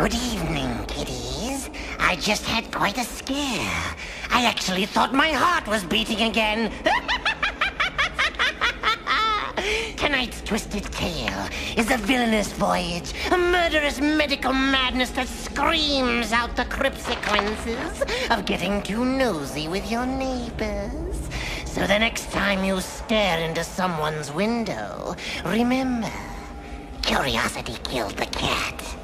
Good evening, kiddies. I just had quite a scare. I actually thought my heart was beating again. Tonight's twisted tale is a villainous voyage, a murderous medical madness that screams out the consequences of getting too nosy with your neighbors. So the next time you stare into someone's window, remember, curiosity killed the cat.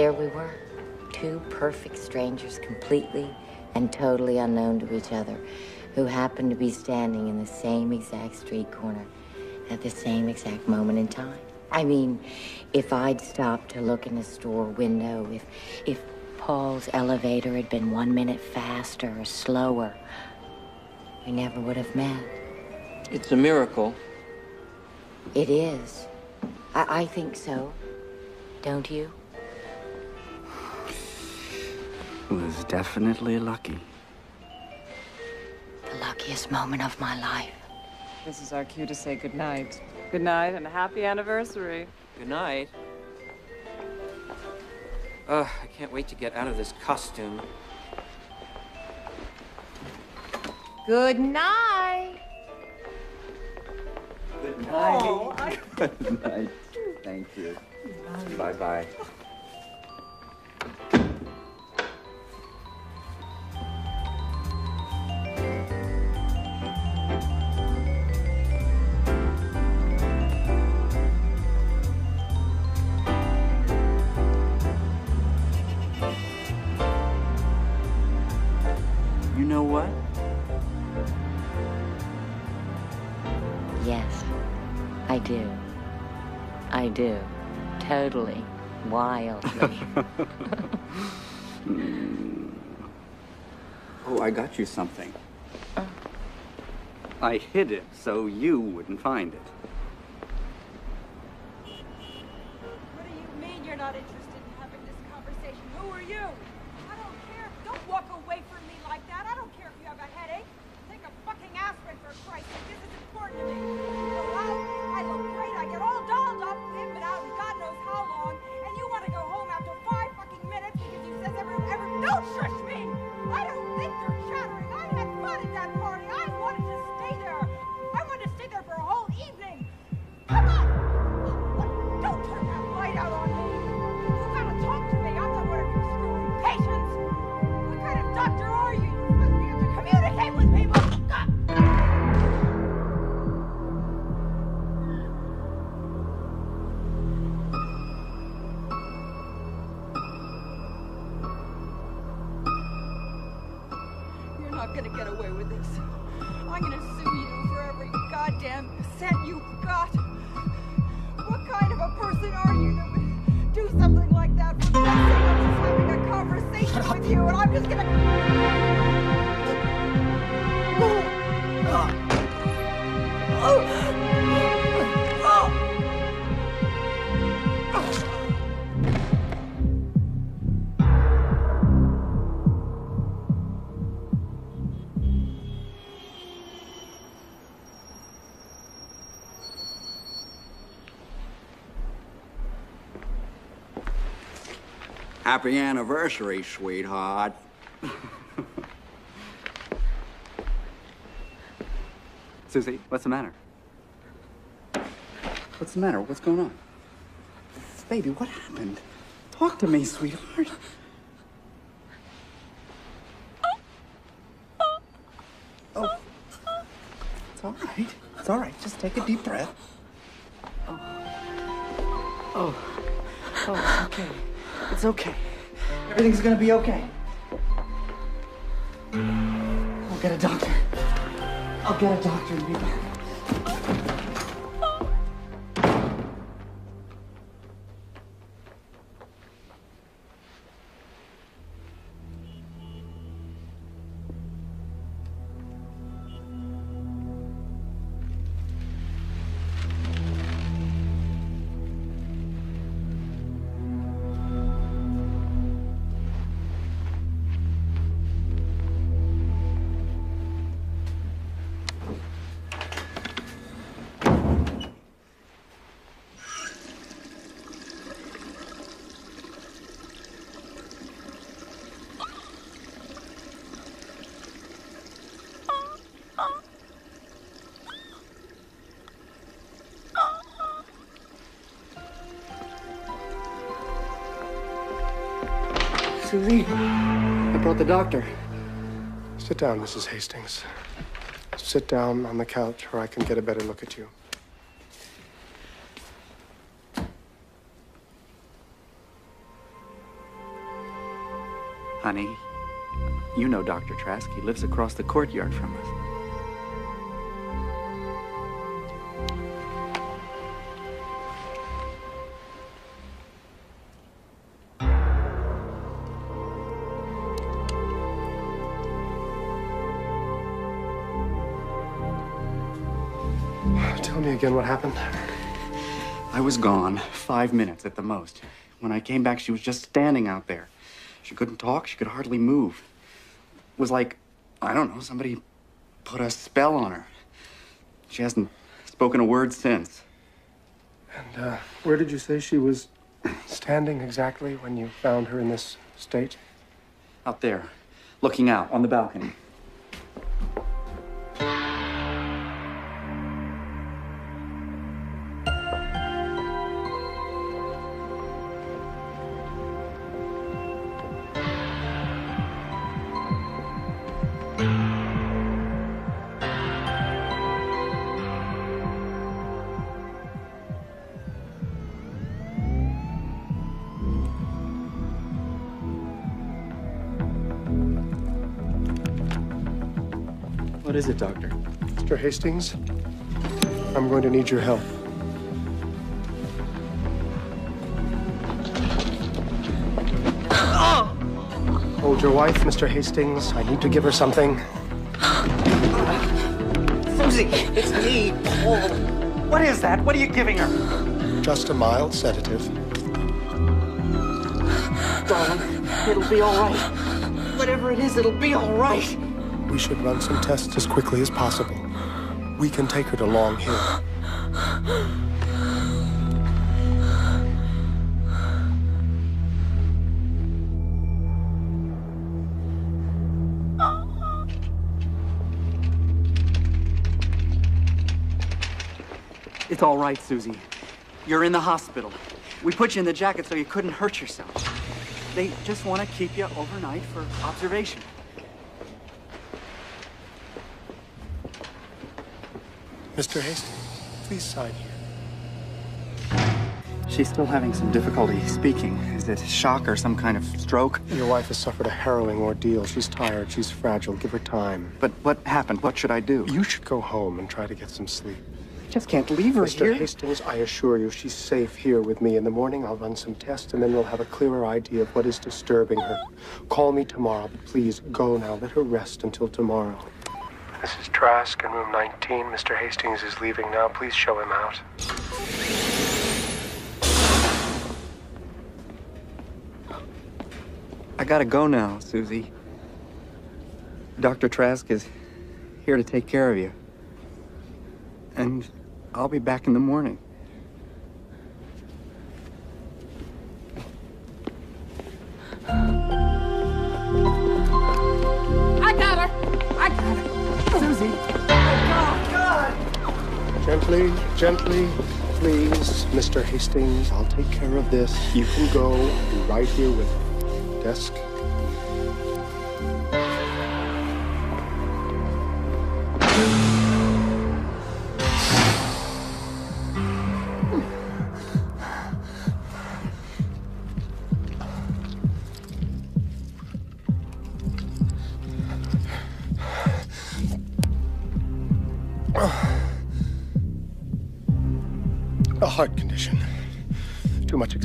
There we were. Two perfect strangers, completely and totally unknown to each other, who happened to be standing in the same exact street corner at the same exact moment in time. I mean, if I'd stopped to look in a store window, if if Paul's elevator had been one minute faster or slower, we never would have met. It's a miracle. It is. I, I think so. Don't you? Was definitely lucky. The luckiest moment of my life. This is our cue to say goodnight. Good night and a happy anniversary. Good night. Ugh, I can't wait to get out of this costume. Good night. Good night. Oh, I- Good night. Thank you. Bye bye I do. I do. Totally. Wildly. Hmm. Oh, I got you something. Uh. I hid it so you wouldn't find it. Happy anniversary, sweetheart. Susie, what's the matter? What's the matter? What's going on? Baby, what happened? Talk to me, sweetheart. Oh. It's all right. It's all right. Just take a deep breath. Oh. Oh. Oh, okay. It's okay. Everything's gonna be okay. I'll get a doctor. I'll get a doctor and be back. Susie. I brought the doctor. Sit down, Mrs. Hastings. Sit down on the couch where I can get a better look at you. Honey, you know Dr. Trask. He lives across the courtyard from us. Again what happened. I was gone five minutes at the most. When I came back, she was just standing out there. She couldn't talk, she could hardly move. It was like, I don't know, somebody put a spell on her. She hasn't spoken a word since. And uh, where did you say she was standing exactly when you found her in this state? Out there, looking out on the balcony. What is it, Doctor? Mr. Hastings, I'm going to need your help. Hold your wife, Mr. Hastings. I need to give her something. Susie, it's me, Paul. What is that? What are you giving her? Just a mild sedative. Darling, it'll be all right. Whatever it is, it'll be all right. We should run some tests as quickly as possible. We can take her to Long Hill. It's all right, Susie. You're in the hospital. We put you in the jacket so you couldn't hurt yourself. They just want to keep you overnight for observation. Mr. Hastings, please sign here. She's still having some difficulty speaking. Is it shock or some kind of stroke? Your wife has suffered a harrowing ordeal. She's tired. She's fragile. Give her time. But what happened? What should I do? You should go home and try to get some sleep. I just can't leave her Mr. here. Mr. Hastings, I assure you, she's safe here with me. In the morning, I'll run some tests, and then we'll have a clearer idea of what is disturbing her. Call me tomorrow, but please go now. Let her rest until tomorrow. This is Trask in room 19. Mr. Hastings is leaving now. Please show him out. I gotta go now, Susie. Dr. Trask is here to take care of you. And I'll be back in the morning. Gently, please, Mr. Hastings. I'll take care of this. You can go. Right here with. Desk.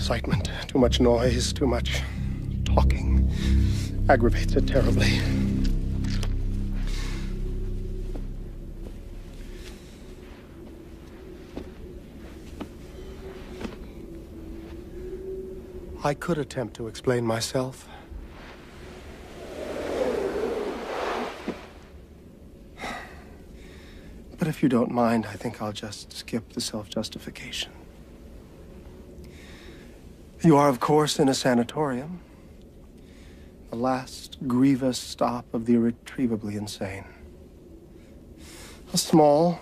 Excitement, too much noise, too much talking. Aggravates it terribly. I could attempt to explain myself. But if you don't mind, I think I'll just skip the self justification. You are, of course, in a sanatorium. The last grievous stop of the irretrievably insane. A small,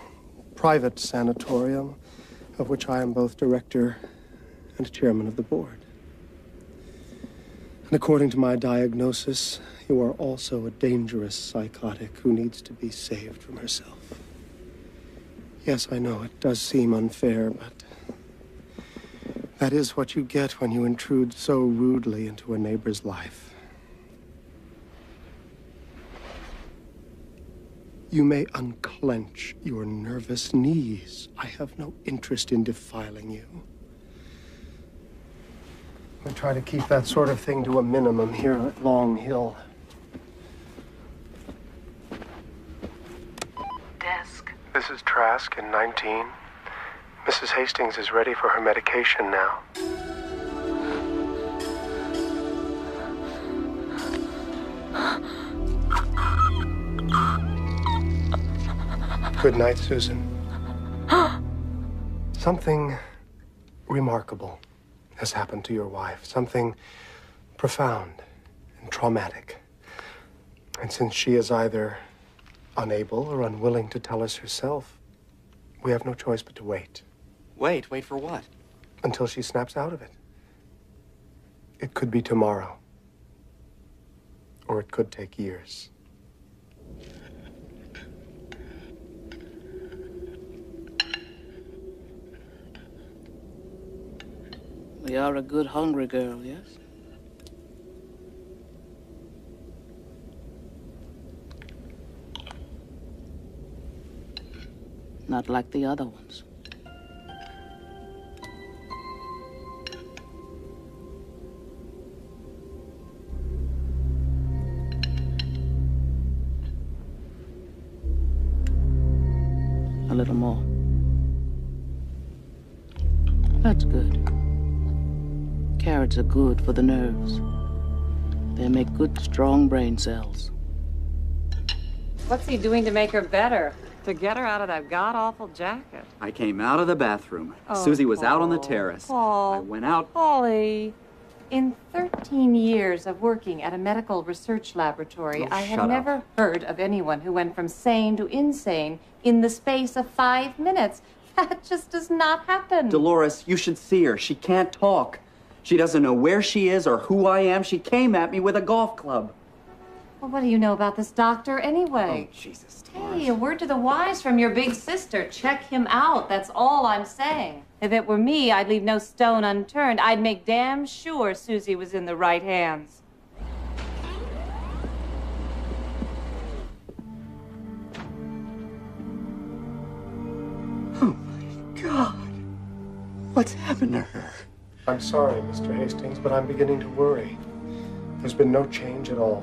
private sanatorium of which I am both director and chairman of the board. And according to my diagnosis, you are also a dangerous psychotic who needs to be saved from herself. Yes, I know it does seem unfair, but that is what you get when you intrude so rudely into a neighbor's life. You may unclench your nervous knees. I have no interest in defiling you. I try to keep that sort of thing to a minimum here at Long Hill. Desk. This is Trask in 19. Mrs. Hastings is ready for her medication now. Good night, Susan. Something remarkable has happened to your wife. Something profound and traumatic. And since she is either unable or unwilling to tell us herself, we have no choice but to wait Wait, wait for what? until she snaps out of it. It could be tomorrow, or it could take years. We are a good hungry girl, yes? Not like the other ones. Carrots are good for the nerves. They make good, strong brain cells. What's he doing to make her better? To get her out of that god awful jacket. I came out of the bathroom. Oh, Susie was out on the Paul. terrace. Paul. I went out. Polly. In 13 years of working at a medical research laboratory, Oh, I have shut up. never heard of anyone who went from sane to insane in the space of five minutes. That just does not happen. Dolores, you should see her. She can't talk. She doesn't know where she is or who I am. She came at me with a golf club. well, what do you know about this doctor anyway? Oh, Jesus. Hey, a word to the wise from your big sister. Check him out. That's all I'm saying. If it were me, I'd leave no stone unturned. I'd make damn sure Susie was in the right hands. Oh, my God. What's happened to her? I'm sorry, Mr. Hastings, but I'm beginning to worry. There's been no change at all.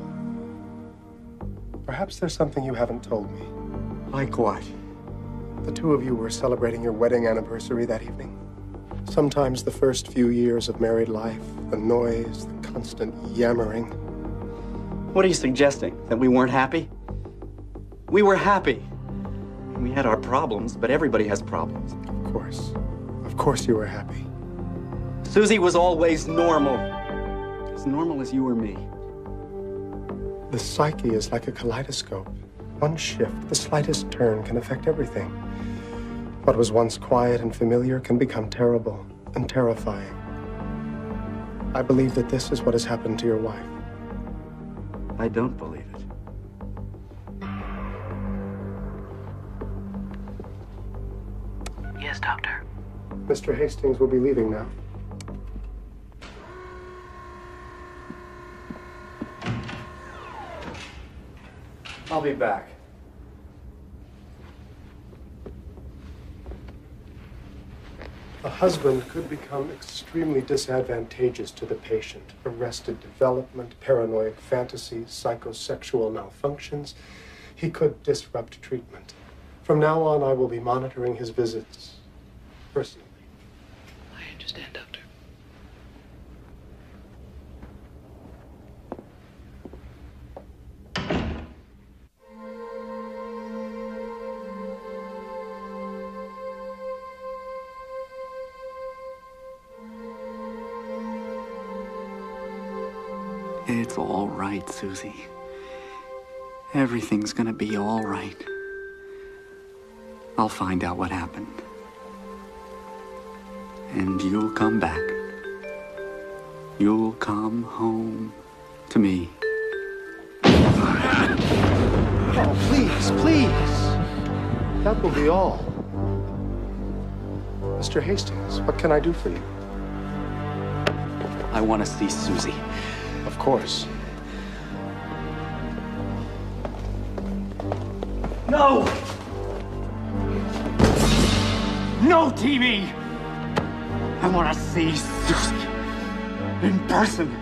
Perhaps there's something you haven't told me. Like what? The two of you were celebrating your wedding anniversary that evening. Sometimes the first few years of married life, the noise, the constant yammering. What are you suggesting? That we weren't happy? We were happy. We had our problems, but everybody has problems. Of course. Of course you were happy. Susie was always normal. As normal as you or me. The psyche is like a kaleidoscope. One shift, the slightest turn can affect everything. What was once quiet and familiar can become terrible and terrifying. I believe that this is what has happened to your wife. I don't believe it. Yes, Doctor. Mr. Hastings will be leaving now. I'll be back. A husband could become extremely disadvantageous to the patient. Arrested development, paranoid fantasies, psychosexual malfunctions. He could disrupt treatment. From now on, I will be monitoring his visits personally. I understand, Doctor. It's all right, Susie. Everything's gonna be all right. I'll find out what happened. And you'll come back. You'll come home to me. Oh, please, please. That will be all. Mr. Hastings, what can I do for you? I want to see Susie. Of course. No! No TV! I want to see Susie in person.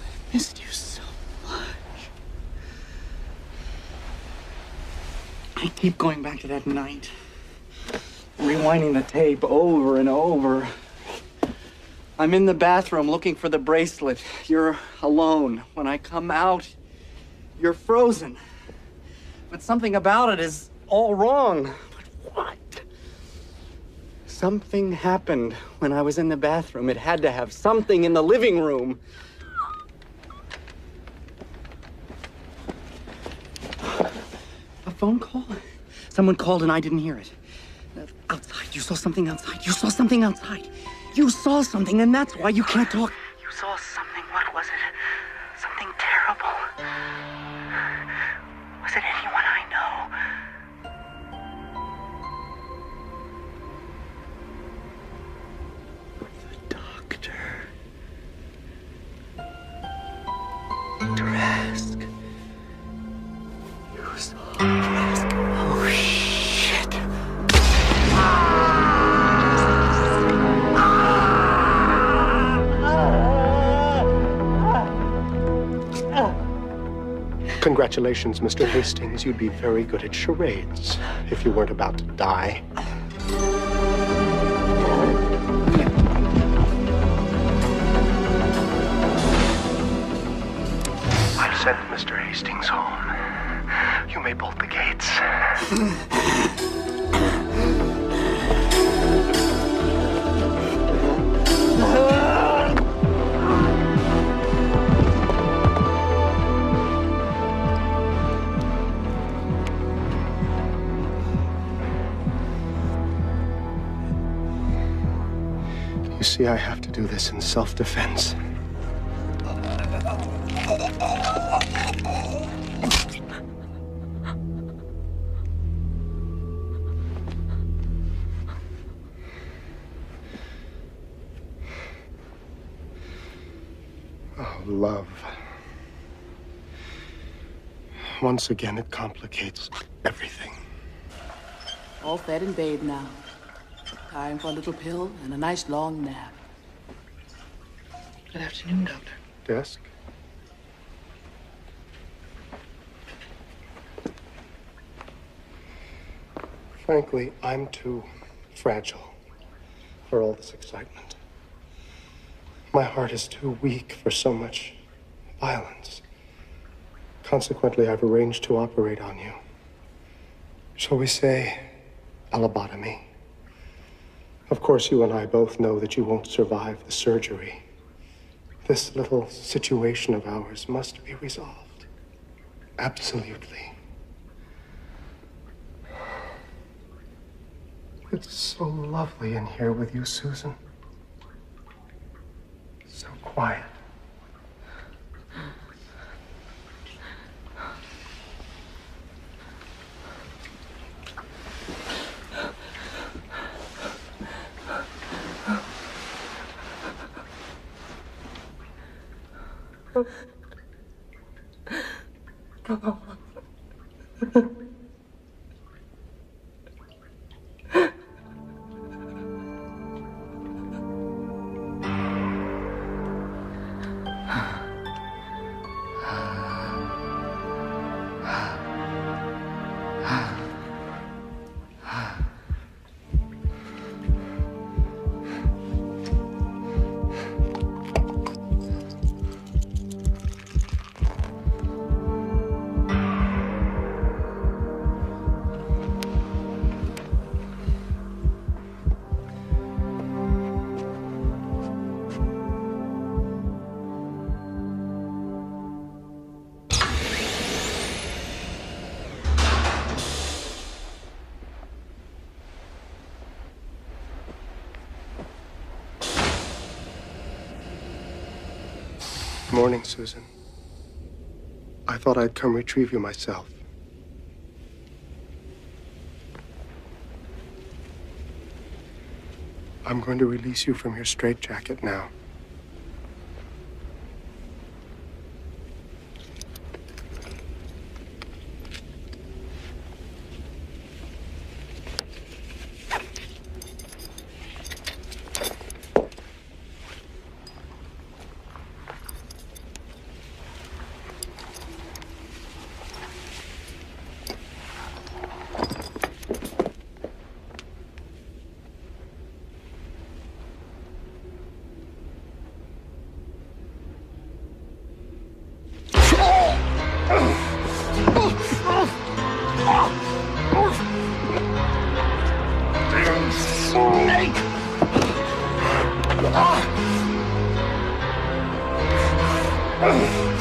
I missed you so much. I keep going back to that night, rewinding the tape over and over. I'm in the bathroom looking for the bracelet. You're alone. When I come out, you're frozen. But something about it is all wrong. But what? Something happened when I was in the bathroom. It had to have something in the living room. A phone call? Someone called and I didn't hear it. You saw something outside. You saw something outside. You saw something, and that's why you can't talk. Congratulations, Mr. Hastings. You'd be very good at charades if you weren't about to die. I've sent Mr. Hastings home. You may bolt the gates. You see, I have to do this in self defense. Oh, love. Once again, it complicates everything. All fed and bathed now. Time for a little pill and a nice long nap. Good afternoon, Doctor. Desk? Frankly, I'm too fragile for all this excitement. My heart is too weak for so much violence. Consequently, I've arranged to operate on you. Shall we say, a lobotomy? Of course, you and I both know that you won't survive the surgery. This little situation of ours must be resolved. Absolutely. It's so lovely in here with you, Susan. So quiet. 哈哈哈哈。Morning, Susan. I thought I'd come retrieve you myself. I'm going to release you from your straitjacket now. Let's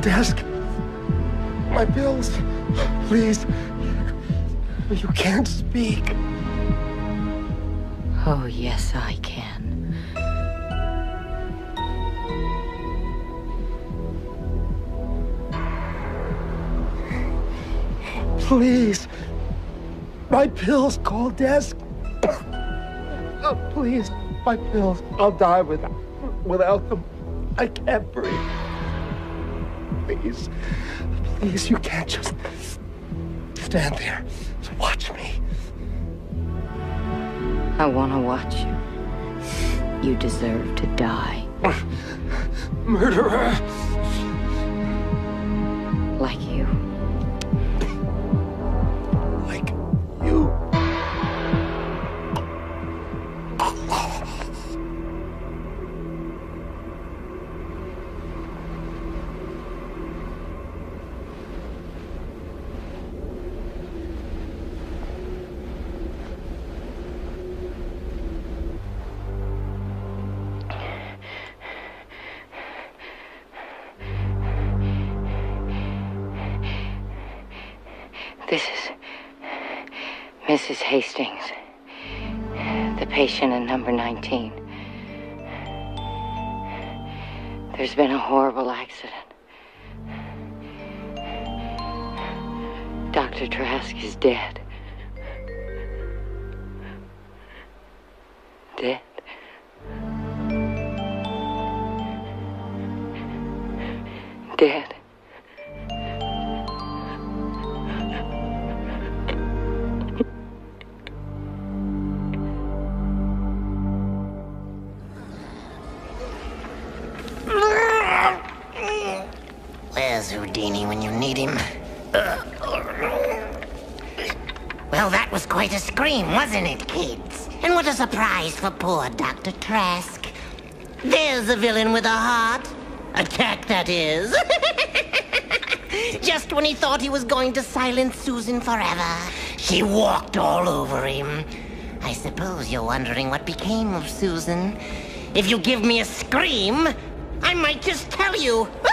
desk. My pills. Please. You can't speak. Oh, yes, I can. Please. My pills. Call desk. Oh, please. My pills. I'll die without, without them. I can't breathe. Please. Please, you can't just stand there. Watch me. I want to watch you. You deserve to die. Murderer. Like you. Patient in number 19. There's been a horrible accident. Dr. Trask is dead. Dead. Dead. Need him? Well, that was quite a scream, wasn't it, kids? And what a surprise for poor Dr. Trask. There's a villain with a heart. A cat, that is. Just when he thought he was going to silence Susan forever, she walked all over him. I suppose you're wondering what became of Susan. If you give me a scream, I might just tell you.